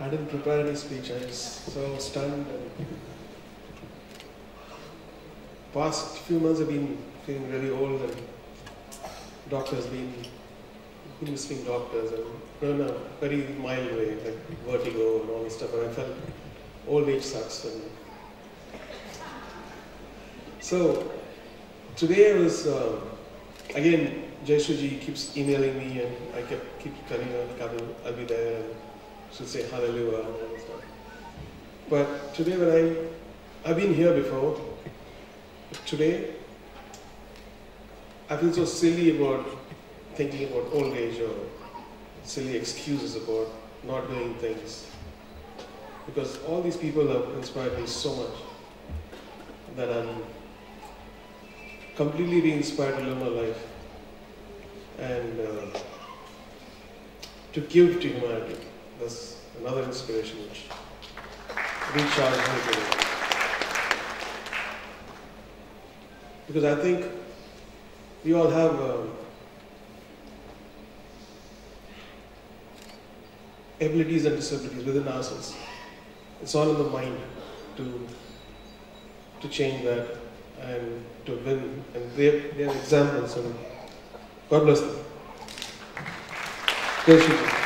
Bharani speech. I was so stunned. Past few months have been feeling really old, and doctors been visiting doctors, and no, no, very mild way, like vertigo and all this stuff. And I felt old age sucks. And so today I was um, again. Jayshriji keeps emailing me, and I kept keep telling her, I'll be there, and she'll say hallelujah and stuff. But today, when I I've been here before, today I feel so silly about thinking about old age or silly excuses about not doing things. Because all these people have inspired me so much that I'm completely re inspired to live my life and uh, to give to humanity. That's another inspiration which recharged me today. Because I think we all have um, abilities and disabilities within ourselves. It's all in the mind to to change that and to win. And they they are examples, and God bless them. Shri Krishna.